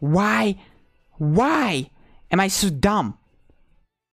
Why? Why am I so dumb?